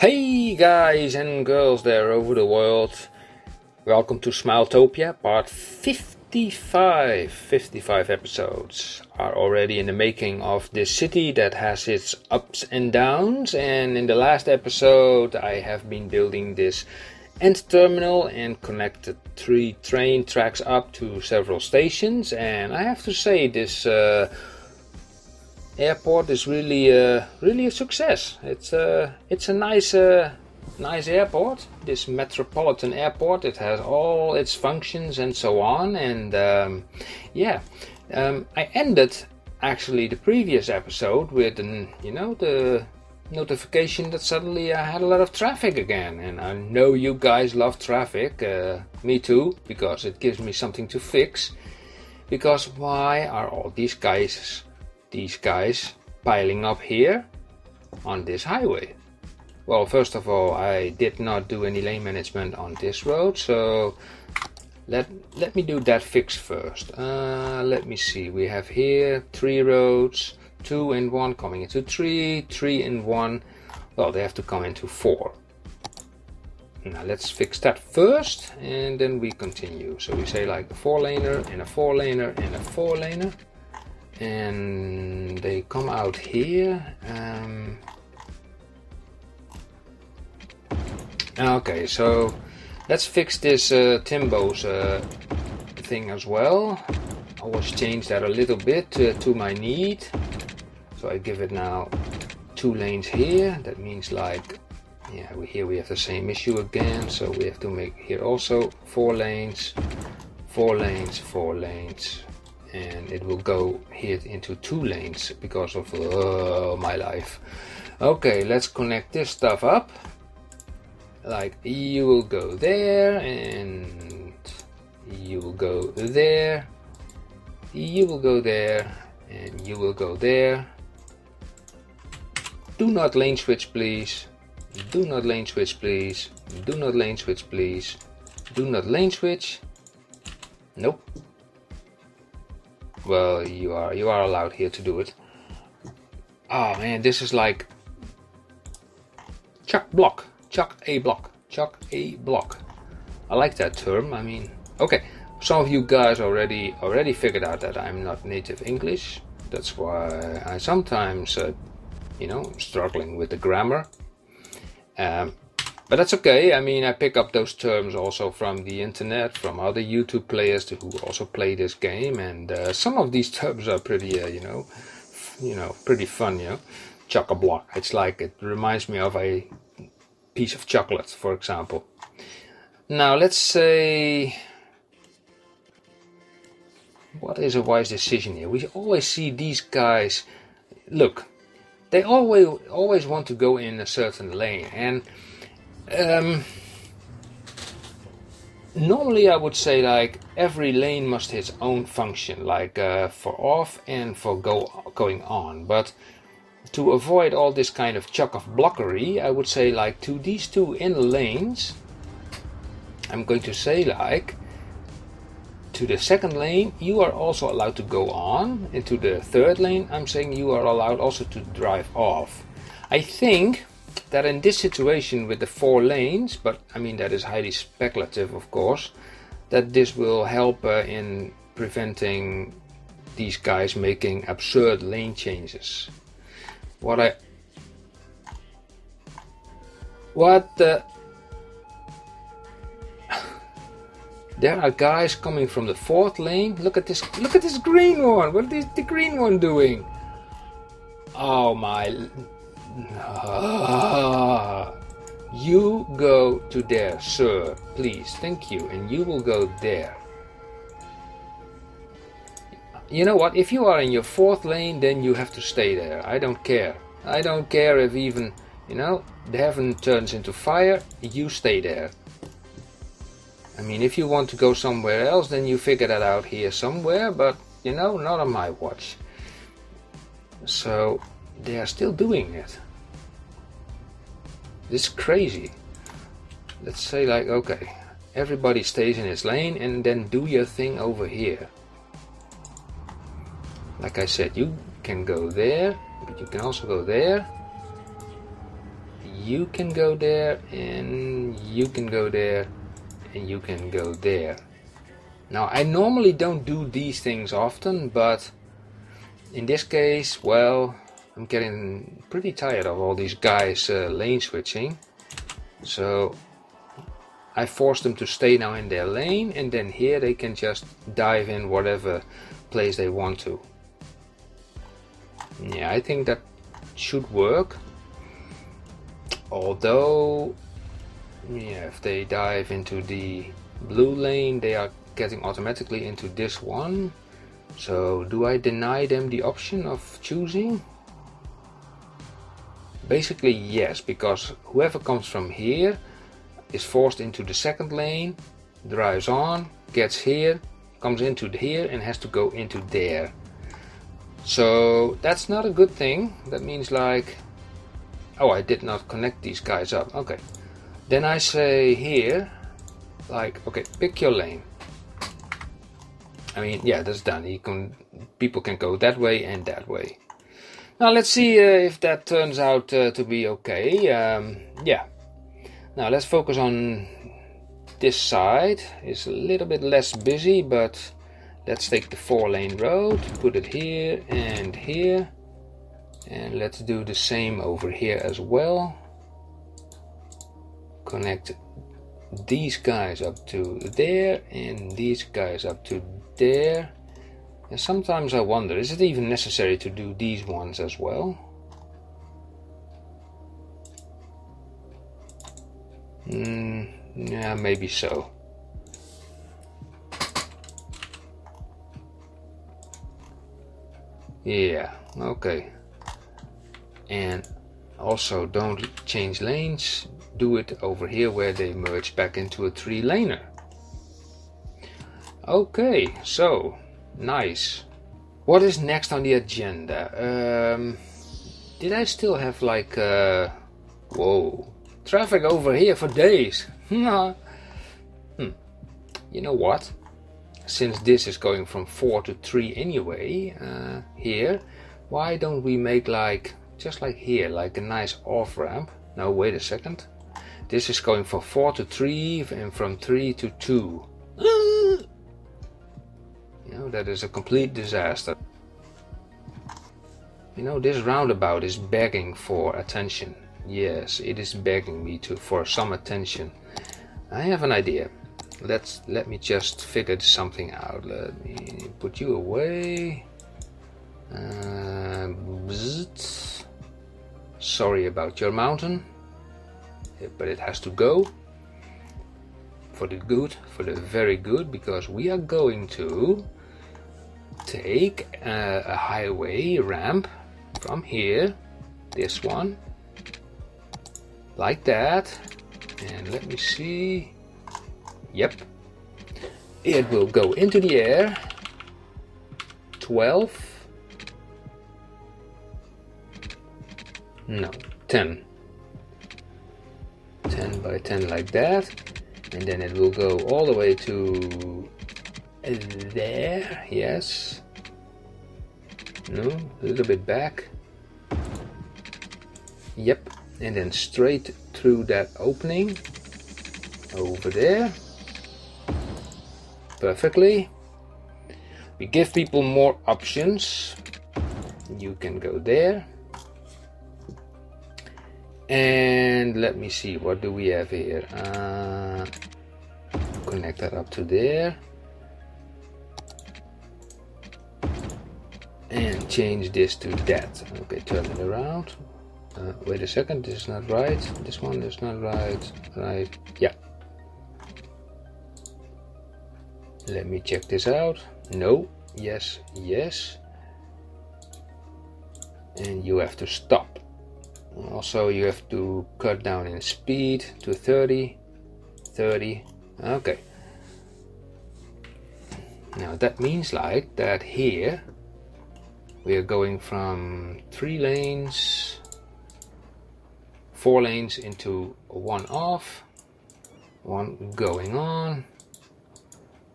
Hey guys and girls there over the world. Welcome to Smiletopia, part 55. 55 episodes are already in the making of this city that has its ups and downs. And in the last episode, I have been building this end terminal and connected three train tracks up to several stations. And I have to say, this. Uh, airport is really uh, really a success. It's uh, it's a nice uh, nice airport. This metropolitan airport. It has all its functions and so on. And um, yeah, um, I ended actually the previous episode with an you know the notification that suddenly I had a lot of traffic again. And I know you guys love traffic. Uh, me too, because it gives me something to fix. Because why are all these guys these guys piling up here on this highway? Well, first of all, I did not do any lane management on this road, so let let me do that fix first. Uh, let me see. We have here three roads, two and one coming into three, three and one. Well, they have to come into four. Now let's fix that first, and then we continue. So we say like a four laner and a four laner and a four laner and they come out here um, okay so let's fix this uh, Timbo's uh, thing as well. I was change that a little bit to, to my need. So I give it now two lanes here. That means like yeah we, here we have the same issue again. So we have to make here also four lanes four lanes four lanes and it will go here into two lanes because of uh, my life. Okay let's connect this stuff up. Like you will go there and you will go there. You will go there and you will go there. Do not lane switch please. Do not lane switch please. Do not lane switch please. Do not lane switch. Nope well, you are you are allowed here to do it. Oh man, this is like chuck block, chuck a block, chuck a block. I like that term. I mean, okay, some of you guys already already figured out that I'm not native English. That's why I sometimes, uh, you know, struggling with the grammar. Um, but that's okay. I mean, I pick up those terms also from the internet, from other YouTube players who also play this game, and uh, some of these terms are pretty, uh, you know, you know, pretty fun. You know, chock a block. It's like it reminds me of a piece of chocolate, for example. Now, let's say, what is a wise decision here? We always see these guys. Look, they always always want to go in a certain lane, and um, normally, I would say like every lane must its own function, like uh, for off and for go going on. But to avoid all this kind of chuck of blockery, I would say like to these two inner lanes, I'm going to say like to the second lane, you are also allowed to go on, and to the third lane, I'm saying you are allowed also to drive off. I think that in this situation with the four lanes, but I mean that is highly speculative of course, that this will help uh, in preventing these guys making absurd lane changes. What I... What the... There are guys coming from the fourth lane. Look at this! Look at this green one! What is the green one doing? Oh my! Ah, you go to there, sir, please, thank you, and you will go there. You know what? If you are in your fourth lane, then you have to stay there. I don't care. I don't care if even, you know, the heaven turns into fire, you stay there. I mean, if you want to go somewhere else, then you figure that out here somewhere, but, you know, not on my watch. So, they are still doing it. This is crazy. Let's say like, okay, everybody stays in his lane and then do your thing over here. Like I said, you can go there, but you can also go there. you can go there and you can go there and you can go there now I normally don't do these things often but in this case well I'm getting pretty tired of all these guys uh, lane switching so I force them to stay now in their lane and then here they can just dive in whatever place they want to. Yeah, I think that should work. Although, yeah, if they dive into the blue lane, they are getting automatically into this one. So do I deny them the option of choosing? Basically yes, because whoever comes from here is forced into the second lane, drives on, gets here, comes into here and has to go into there. So that's not a good thing. That means like, oh, I did not connect these guys up. Okay. Then I say here, like, okay, pick your lane. I mean, yeah, that's done. You can, people can go that way and that way. Now let's see uh, if that turns out uh, to be okay. Um, yeah, now let's focus on this side. It's a little bit less busy, but let's take the four lane road, put it here and here. And let's do the same over here as well. Connect these guys up to there and these guys up to there. And sometimes I wonder, is it even necessary to do these ones as well? Mm, yeah, maybe so. Yeah, okay. And also don't change lanes. Do it over here where they merge back into a three laner. Okay, so nice. What is next on the agenda? Um, did I still have like, uh, whoa, Traffic over here for days. hmm. You know what? Since this is going from 4 to 3 anyway, uh, here, why don't we make like, just like here, like a nice off-ramp? No, wait a second. This is going from 4 to 3 and from 3 to 2. that is a complete disaster. You know, this roundabout is begging for attention. Yes, it is begging me to for some attention. I have an idea. Let's let me just figure something out. Let me put you away. Uh, Sorry about your mountain, but it has to go for the good, for the very good, because we are going to take a, a highway ramp from here, this one, like that and let me see yep. It will go into the air 12 no 10 10 by 10 like that and then it will go all the way to there yes. No a little bit back. Yep and then straight through that opening. Over there. Perfectly. We give people more options. You can go there. And let me see what do we have here? Uh, connect that up to there and change this to that okay turn it around uh, wait a second, this is not right. This one is not right. Right, yeah. Let me check this out. No, yes, yes. And you have to stop. Also, you have to cut down in speed to 30, 30. Okay. Now that means like that here we are going from three lanes four lanes into one off one going on.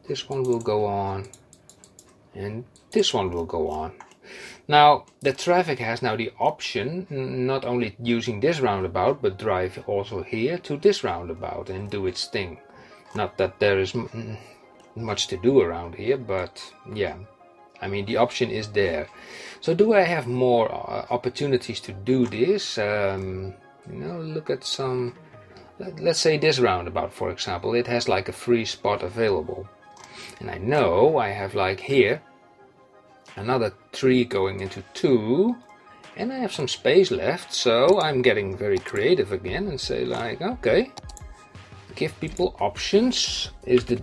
This one will go on and this one will go on. Now, the traffic has now the option not only using this roundabout, but drive also here to this roundabout and do its thing. Not that there is much to do around here, but yeah, I mean the option is there. So do I have more uh, opportunities to do this? Um, you know, look at some, let's say this roundabout for example, it has like a free spot available. And I know I have like here another three going into two and I have some space left so I'm getting very creative again and say like okay give people options is the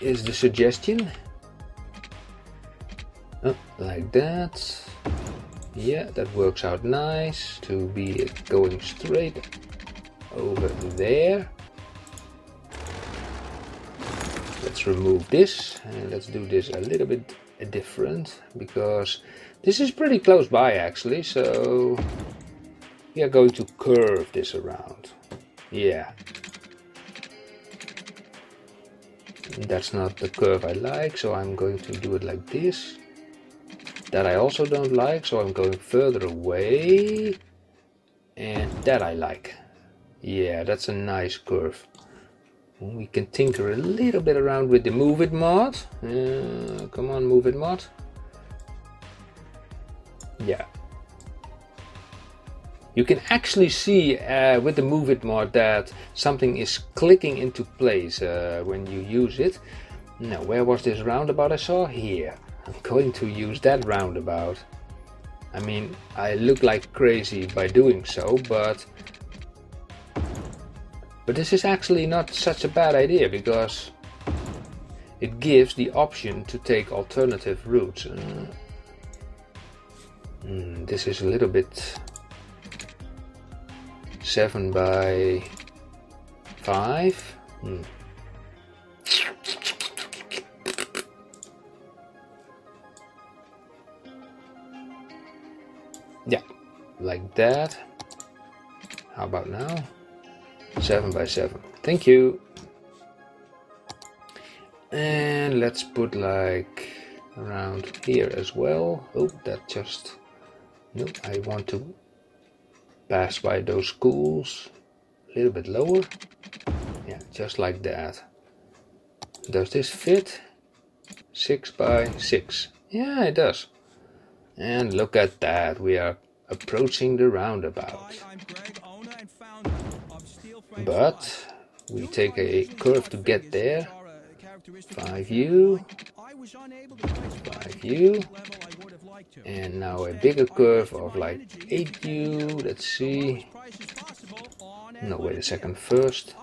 is the suggestion oh, like that. Yeah that works out nice to be going straight over there. Let's remove this and let's do this a little bit different because this is pretty close by actually. So we are going to curve this around. Yeah. That's not the curve I like so I'm going to do it like this that I also don't like so I'm going further away. And that I like. Yeah that's a nice curve. We can tinker a little bit around with the move it mod. Uh, come on move it mod. Yeah. You can actually see uh, with the move it mod that something is clicking into place uh, when you use it. Now where was this roundabout I saw? Here I'm going to use that roundabout I mean I look like crazy by doing so but but this is actually not such a bad idea because it gives the option to take alternative routes. Uh, mm, this is a little bit 7 by 5. Mm. Like that. How about now? 7 by 7 thank you. And let's put like around here as well. Oh that just no I want to pass by those schools a little bit lower. Yeah just like that. Does this fit? 6 by 6 yeah it does. And look at that. We are approaching the roundabout. But we take a curve to get there. 5u 5u and now a bigger curve of like 8u let's see. No wait a second first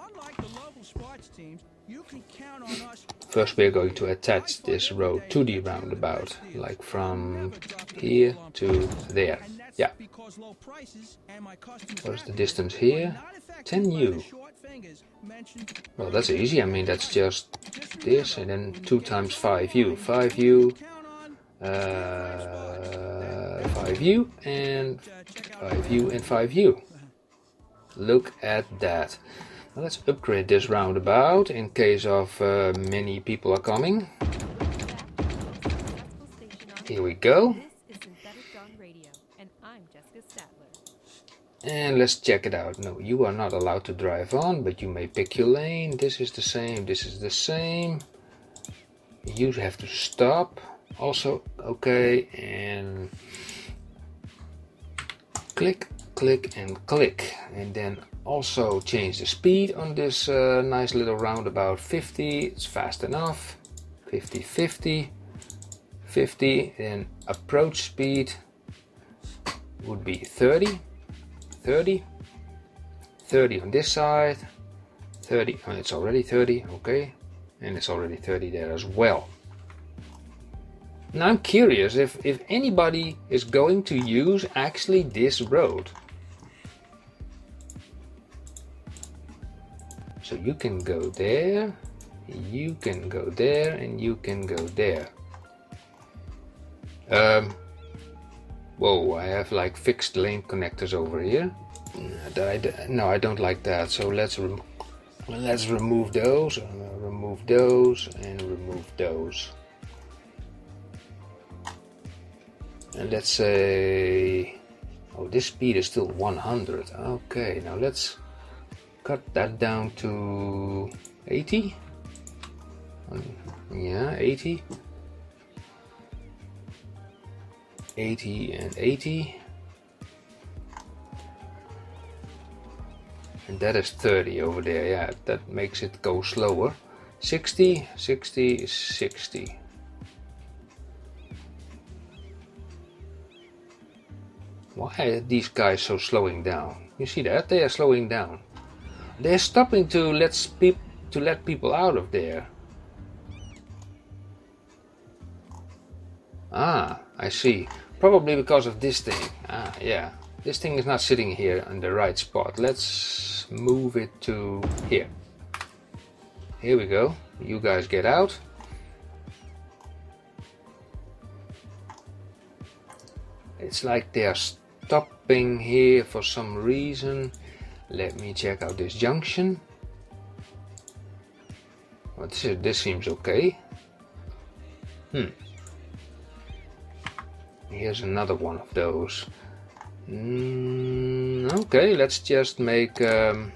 first we're going to attach this road to the roundabout like from here to there yeah what's the distance here 10u. Well, that's easy. I mean, that's just this, and then 2 times 5u. 5u, uh, 5u, and 5u, and 5u. Look at that. Let's upgrade this roundabout in case of uh, many people are coming. Here we go. And let's check it out. No, you are not allowed to drive on, but you may pick your lane. This is the same, this is the same. You have to stop. Also, okay, and click, click, and click. And then also change the speed on this uh, nice little roundabout 50. It's fast enough. 50, 50, 50. Then approach speed would be 30 30 30 on this side 30 oh, it's already 30 okay and it's already 30 there as well now I'm curious if if anybody is going to use actually this road so you can go there you can go there and you can go there um, Whoa, I have like fixed lane connectors over here. no, I don't like that. So let's let's remove those, remove those, and remove those. and let's say oh this speed is still 100 okay now let's cut that down to 80 um, yeah 80 80 and 80 and that is 30 over there yeah that makes it go slower. 60 60 60 why are these guys so slowing down? You see that? They are slowing down they're stopping to let peop to let people out of there. Ah I see. Probably because of this thing. Ah yeah. This thing is not sitting here in the right spot. Let's move it to here. Here we go. You guys get out. It's like they are stopping here for some reason let me check out this junction. This, is, this seems okay. Hmm. Here's another one of those. Mm, okay let's just make um,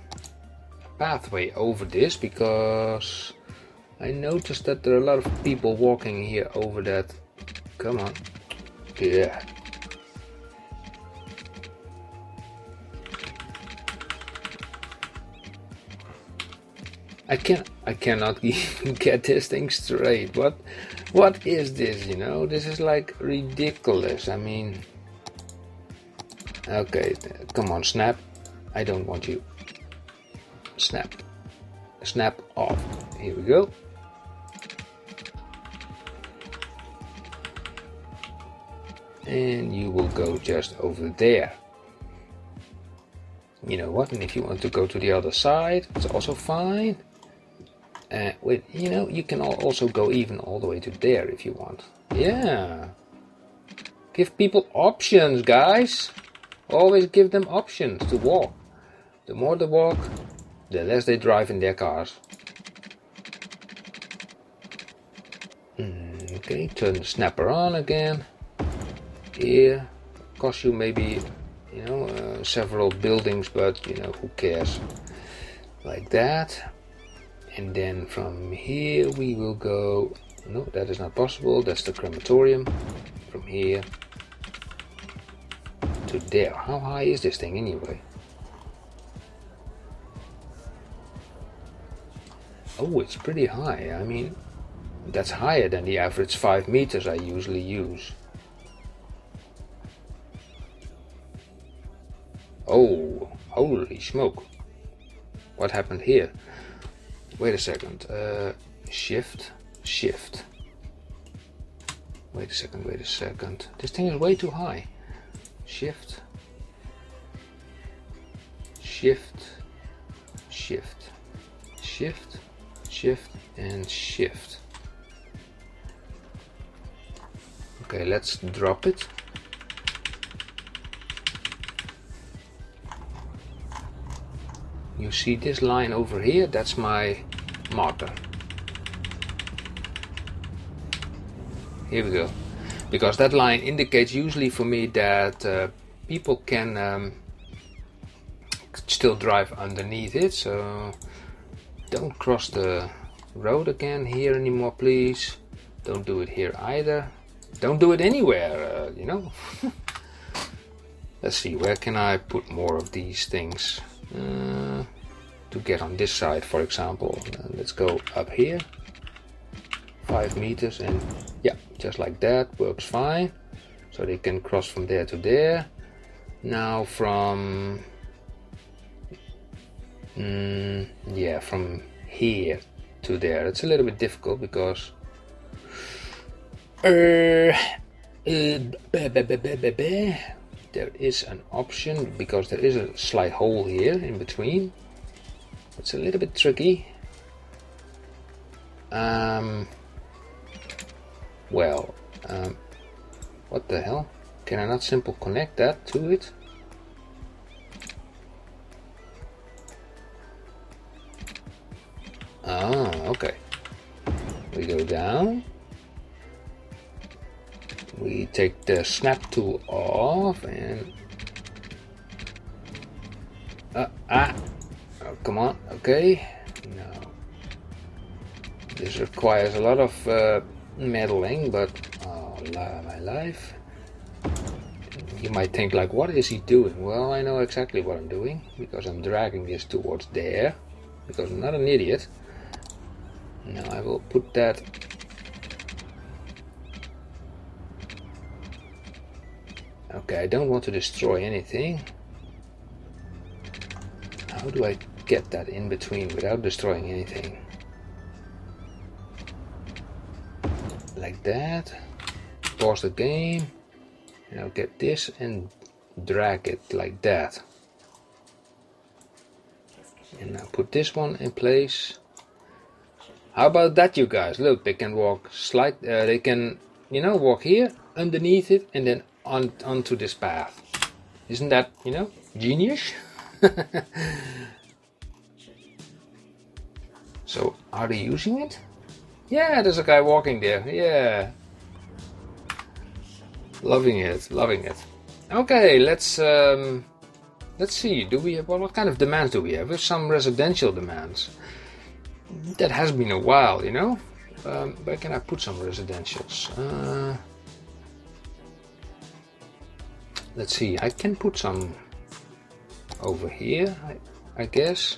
a pathway over this because I noticed that there are a lot of people walking here over that. Come on. Yeah I can I cannot get this thing straight. What what is this, you know? This is like ridiculous. I mean Okay, come on, snap. I don't want you. Snap. Snap off. Here we go. And you will go just over there. You know what? And if you want to go to the other side, it's also fine. Uh, wait, you know, you can also go even all the way to there if you want. Yeah. Give people options, guys. Always give them options to walk. The more they walk, the less they drive in their cars. Mm, okay, turn the snapper on again. Here, cost you maybe, you know, uh, several buildings, but you know, who cares? Like that and then from here we will go no that is not possible. That's the crematorium. From here to there. How high is this thing anyway? Oh it's pretty high. I mean that's higher than the average 5 meters I usually use. Oh holy smoke. What happened here Wait a second. Uh, shift, shift. Wait a second, wait a second. This thing is way too high. Shift, shift, shift, shift, shift, and shift. Okay, let's drop it. You see this line over here? That's my marker. Here we go. Because that line indicates usually for me that uh, people can um, still drive underneath it. So don't cross the road again here anymore, please. Don't do it here either. Don't do it anywhere, uh, you know. Let's see, where can I put more of these things? Uh, to get on this side for example. Let's go up here. Five meters and yeah just like that. Works fine. So they can cross from there to there. Now from mm, yeah from here to there. It's a little bit difficult because uh, uh, there is an option because there is a slight hole here in between it's a little bit tricky. Um, well, um, what the hell? Can I not simple connect that to it? Ah, okay. We go down. We take the snap tool off and uh, ah oh, come on okay. Now this requires a lot of uh, meddling but oh my life. You might think like what is he doing? Well I know exactly what I'm doing because I'm dragging this towards there because I'm not an idiot. Now I will put that Okay, I don't want to destroy anything. How do I get that in between without destroying anything? Like that. Pause the game. I'll get this and drag it like that. And now put this one in place. How about that, you guys? Look, they can walk slide. Uh, they can, you know, walk here underneath it and then on onto this path. Isn't that, you know, genius? so, are they using it? Yeah, there's a guy walking there. Yeah. Loving it, loving it. Okay, let's um, let's see. Do we have well, what kind of demands do we have? We have some residential demands. That has been a while, you know. Um, where can I put some residentials? Uh, let's see I can put some over here I, I guess.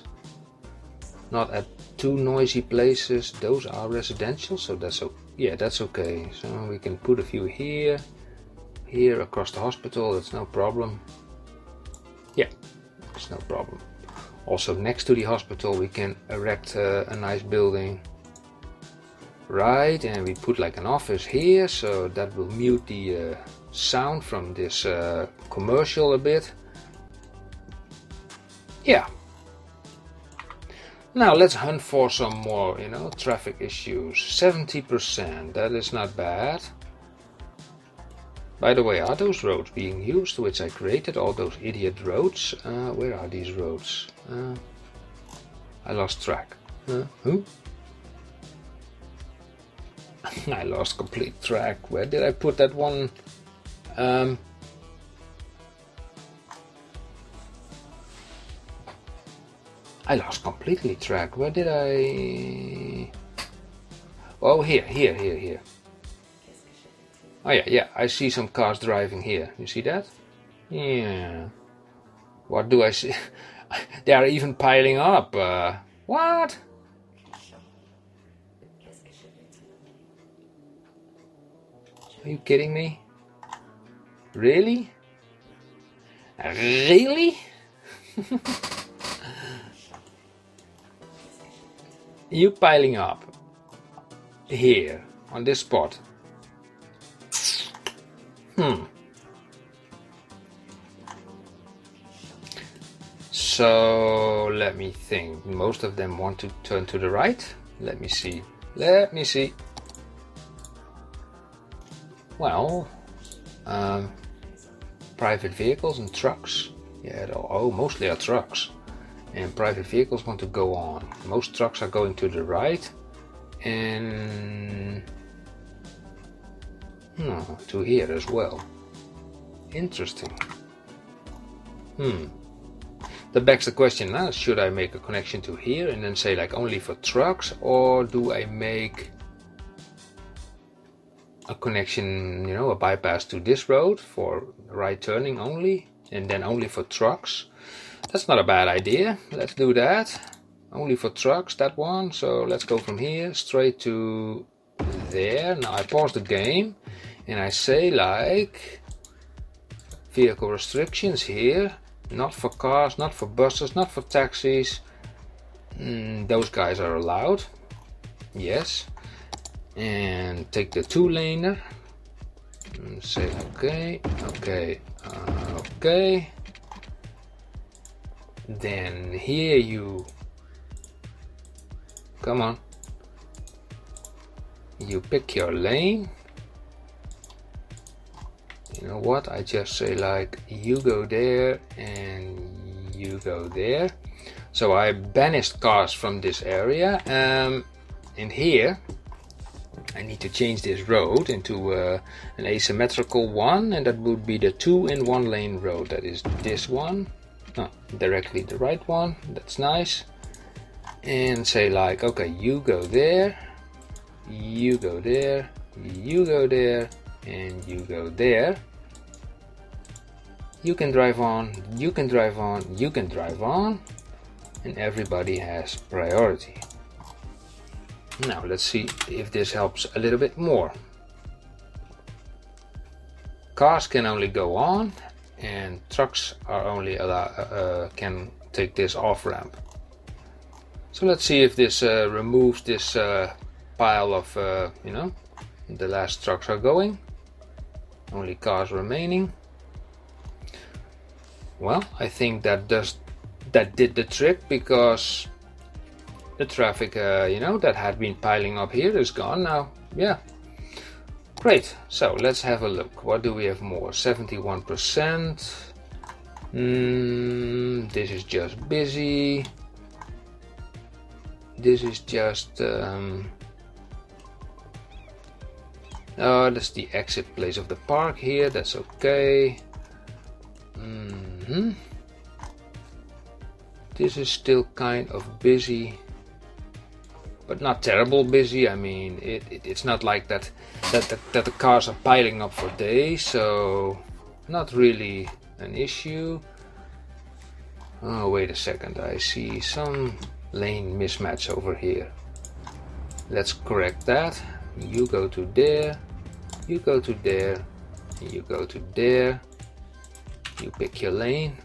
Not at too noisy places those are residential so that's okay yeah that's okay. So we can put a few here here across the hospital that's no problem. Yeah it's no problem. Also next to the hospital we can erect uh, a nice building. Right and we put like an office here so that will mute the uh, sound from this uh, commercial a bit. Yeah. Now let's hunt for some more, you know, traffic issues. 70%, that is not bad. By the way, are those roads being used which I created? All those idiot roads? Uh, where are these roads? Uh, I lost track. Uh, who? I lost complete track. Where did I put that one um, I lost completely track. Where did I? Oh, here, here, here, here. Oh yeah, yeah. I see some cars driving here. You see that? Yeah. What do I see? they are even piling up. Uh, what? Are you kidding me? Really? Really? you piling up here on this spot. Hmm. So let me think. Most of them want to turn to the right. Let me see. Let me see. Well, um, private vehicles and trucks. Yeah, oh, mostly are trucks. And private vehicles want to go on. Most trucks are going to the right and no, to here as well. Interesting. Hmm. That begs the question now, should I make a connection to here and then say like only for trucks or do I make a connection, you know, a bypass to this road for right turning only, and then only for trucks. That's not a bad idea. Let's do that. Only for trucks, that one. So let's go from here straight to there. Now I pause the game and I say like vehicle restrictions here. Not for cars, not for buses, not for taxis. Mm, those guys are allowed. Yes and take the two laner. And say okay okay uh, okay. Then here you come on. You pick your lane. You know what? I just say like you go there and you go there. So I banished cars from this area um, and here I need to change this road into uh, an asymmetrical one and that would be the two in one lane road. That is this one. Directly the right one. That's nice. And say like okay you go there you go there you go there and you go there. You can drive on you can drive on you can drive on and everybody has priority now let's see if this helps a little bit more. Cars can only go on and trucks are only allow, uh, uh, can take this off ramp. So let's see if this uh, removes this uh, pile of, uh, you know, the last trucks are going. Only cars remaining. Well, I think that does that did the trick because the traffic, uh, you know, that had been piling up here is gone now. Yeah. Great. So let's have a look. What do we have more? 71%. Mm, this is just busy. This is just... Um, oh, that's the exit place of the park here. That's okay. Mm -hmm. This is still kind of busy but not terrible busy. I mean, it, it, it's not like that, that that that the cars are piling up for days, so not really an issue. Oh, wait a second, I see some lane mismatch over here. Let's correct that. You go to there, you go to there, you go to there, you pick your lane,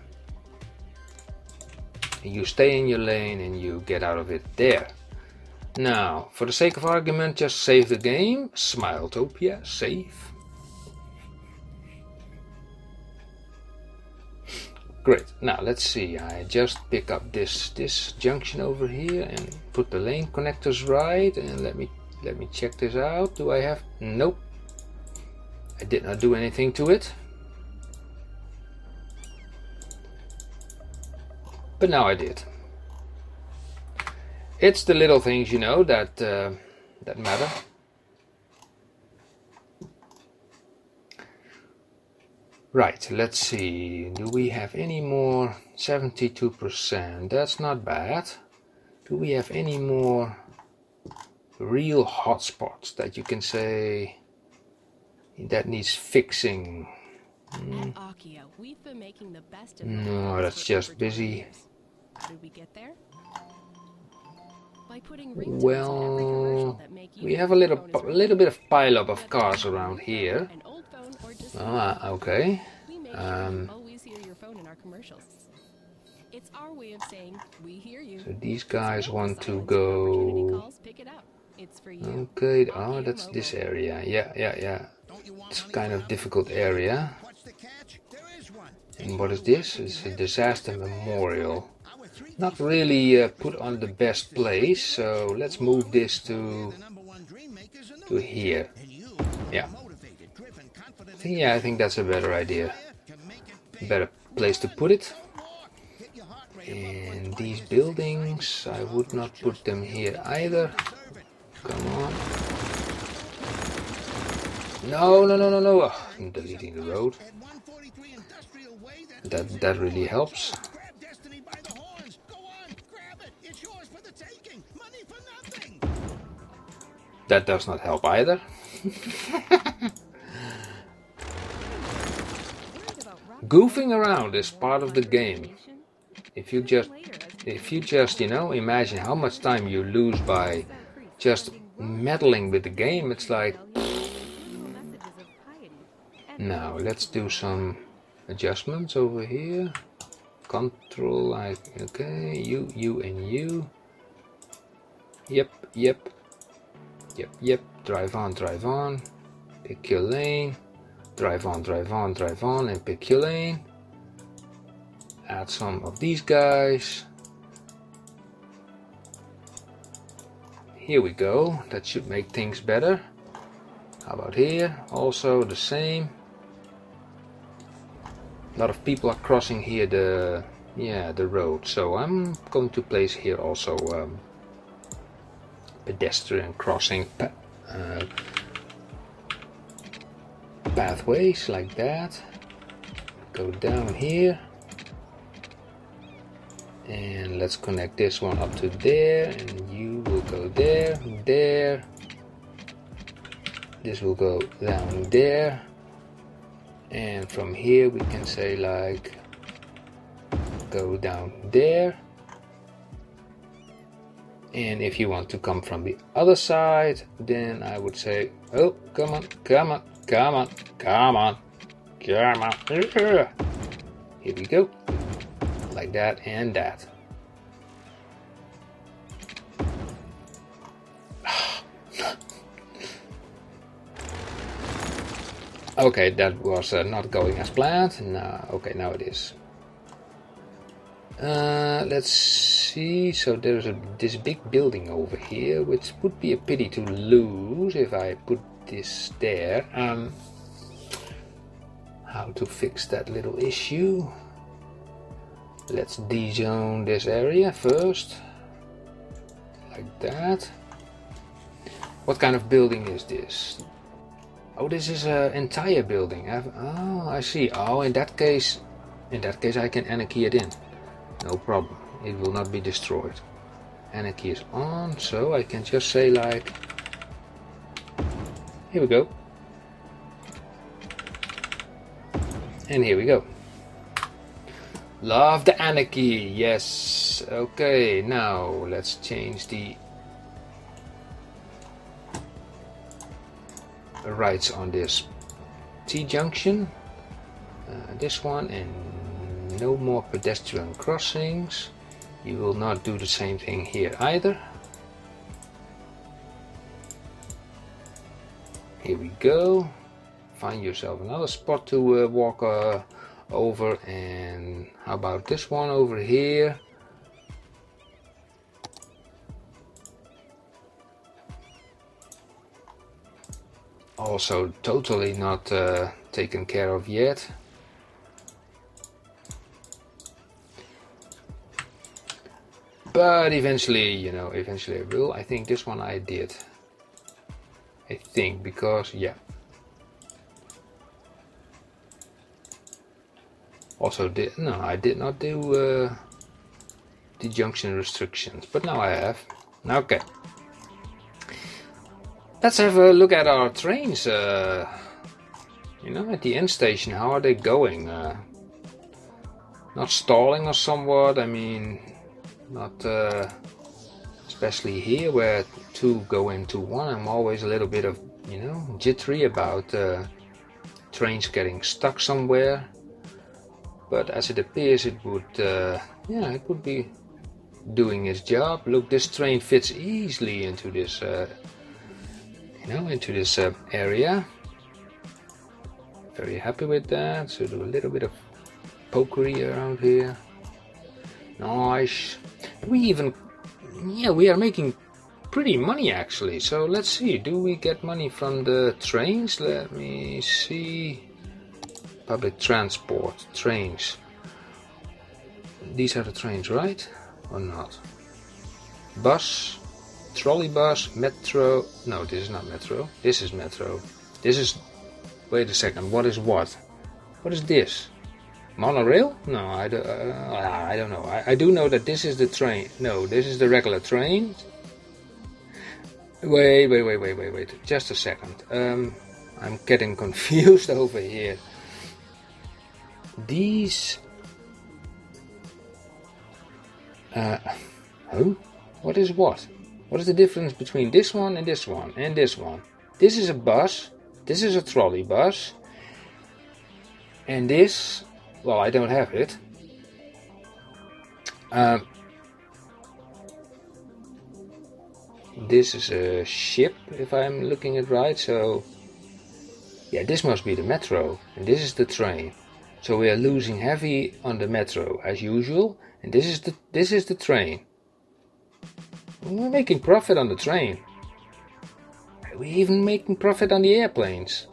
you stay in your lane and you get out of it there. Now, for the sake of argument, just save the game. Smiletopia, save. Great. Now let's see. I just pick up this this junction over here and put the lane connectors right. And let me let me check this out. Do I have? Nope. I did not do anything to it. But now I did. It's the little things, you know, that uh, that matter. Right, let's see. Do we have any more? 72%. That's not bad. Do we have any more real hotspots that you can say that needs fixing? Mm. No, that's just busy. How did we get there? Well, we have a little a little bit of pileup of cars around here. Ah, okay. Um, so these guys want to go. Okay, oh, that's this area. Yeah, yeah, yeah. It's kind of difficult area. And what is this? It's a disaster memorial not really uh, put on the best place so let's move this to to here. Yeah. Yeah I think that's a better idea. Better place to put it. And these buildings I would not put them here either. Come on. No no no no no. Oh, I'm deleting the road. That that really helps That does not help either. Goofing around is part of the game. If you just if you just, you know, imagine how much time you lose by just meddling with the game, it's like now let's do some adjustments over here. Control like okay, you, you and you. Yep, yep, Yep, yep, drive on, drive on, pick your lane, drive on, drive on, drive on, and pick your lane. Add some of these guys. Here we go, that should make things better. How about here? Also the same. A lot of people are crossing here the yeah the road, so I'm going to place here also um, pedestrian crossing uh, pathways like that. Go down here. And let's connect this one up to there. And you will go there, there. This will go down there. And from here we can say like go down there and if you want to come from the other side then I would say oh come on come on come on come on come on. Here we go. Like that and that. Okay that was uh, not going as planned. No okay now it is uh, let's see. So there's a, this big building over here, which would be a pity to lose if I put this there. Um, how to fix that little issue? Let's dezone this area first, like that. What kind of building is this? Oh, this is an entire building. I've, oh, I see. Oh, in that case, in that case, I can anarchy it in no problem. It will not be destroyed. Anarchy is on so I can just say like here we go. And here we go. Love the anarchy. Yes. Okay now let's change the rights on this T-junction. Uh, this one and no more pedestrian crossings. You will not do the same thing here either. Here we go. Find yourself another spot to uh, walk uh, over and how about this one over here? Also totally not uh, taken care of yet. But eventually you know eventually I will. I think this one I did. I think because yeah. Also did no I did not do uh, the junction restrictions but now I have. Okay. Let's have a look at our trains uh, you know at the end station how are they going? Uh, not stalling or somewhat I mean not uh, especially here where two go into one. I'm always a little bit of you know jittery about uh, trains getting stuck somewhere. But as it appears, it would uh, yeah it would be doing its job. Look, this train fits easily into this uh, you know into this uh, area. Very happy with that. So do a little bit of pokery around here. Nice. We even, yeah, we are making pretty money actually. So let's see, do we get money from the trains? Let me see. Public transport, trains. These are the trains, right? Or not? Bus, trolley bus, metro. No, this is not metro. This is metro. This is. Wait a second. What is what? What is this? Monorail? No, I, do, uh, I don't know. I, I do know that this is the train. No, this is the regular train. Wait, wait, wait, wait, wait, wait. Just a second. Um, I'm getting confused over here. These. Uh, oh, what is what? What is the difference between this one and this one and this one? This is a bus. This is a trolley bus. And this well, I don't have it. Um, this is a ship, if I'm looking at right. So, yeah, this must be the metro, and this is the train. So we are losing heavy on the metro as usual, and this is the this is the train. We're making profit on the train. We're even making profit on the airplanes.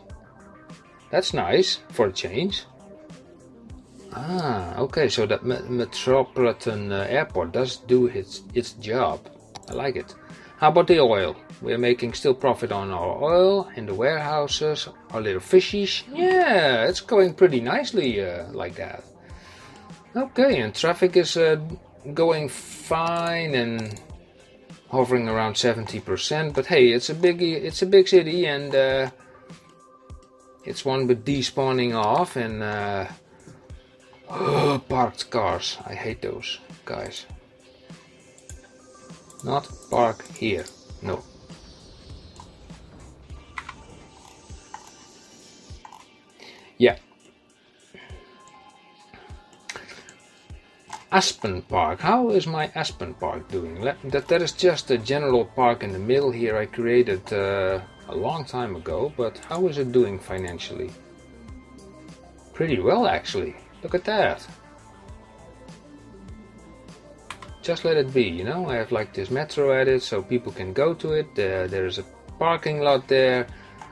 That's nice for a change. Ah, okay. So that Metropolitan uh, Airport does do its its job. I like it. How about the oil? We're making still profit on our oil in the warehouses, our little fishies. Yeah, it's going pretty nicely uh, like that. Okay, and traffic is uh, going fine and hovering around 70%. But hey, it's a big it's a big city and uh, it's one with despawning off and uh, parked cars. I hate those guys. Not park here. No. Yeah. Aspen Park. How is my Aspen Park doing? That, that is just a general park in the middle here I created uh, a long time ago, but how is it doing financially? Pretty well actually. Look at that. Just let it be, you know. I have like this metro at it so people can go to it. Uh, there's a parking lot there,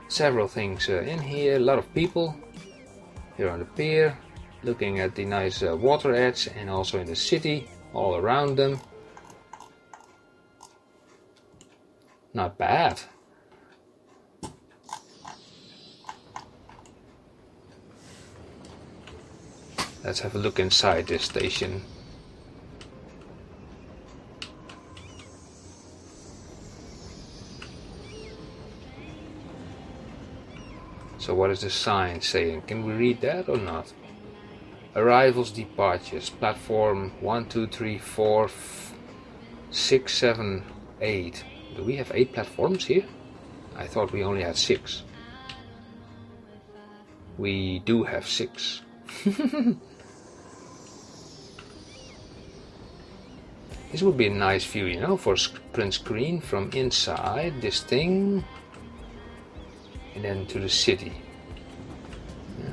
several things uh, in here, a lot of people here on the pier, looking at the nice uh, water edge and also in the city all around them. Not bad. Let's have a look inside this station. So what is the sign saying? Can we read that or not? Arrivals, departures, platform 1, 2, 3, 4, 6, 7, 8. Do we have 8 platforms here? I thought we only had 6. We do have 6. This would be a nice view, you know, for print screen from inside this thing and then to the city. Yeah.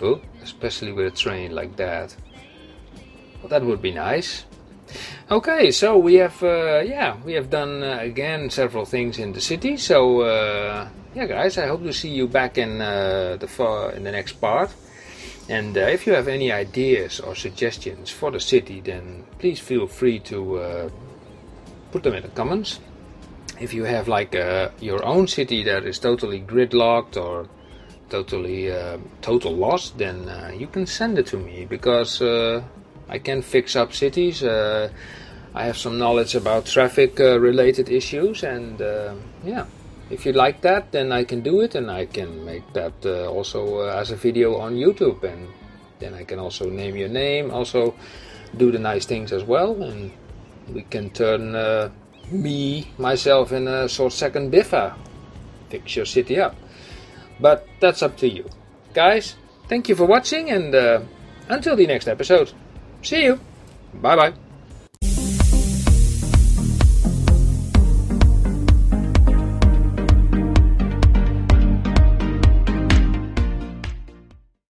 Oh, especially with a train like that. Well, that would be nice. Okay, so we have, uh, yeah, we have done uh, again several things in the city. So, uh, yeah, guys, I hope to see you back in uh, the in the next part. And uh, if you have any ideas or suggestions for the city, then please feel free to uh, put them in the comments. If you have like uh, your own city that is totally gridlocked or totally uh, total loss, then uh, you can send it to me because uh, I can fix up cities. I have some knowledge about traffic related issues, and yeah if you like that, then I can do it, and I can make that uh, also uh, as a video on YouTube, and then I can also name your name, also do the nice things as well, and we can turn uh, me myself in a sort of second Biffa, fix your city up. But that's up to you, guys. Thank you for watching, and uh, until the next episode, see you. Bye bye.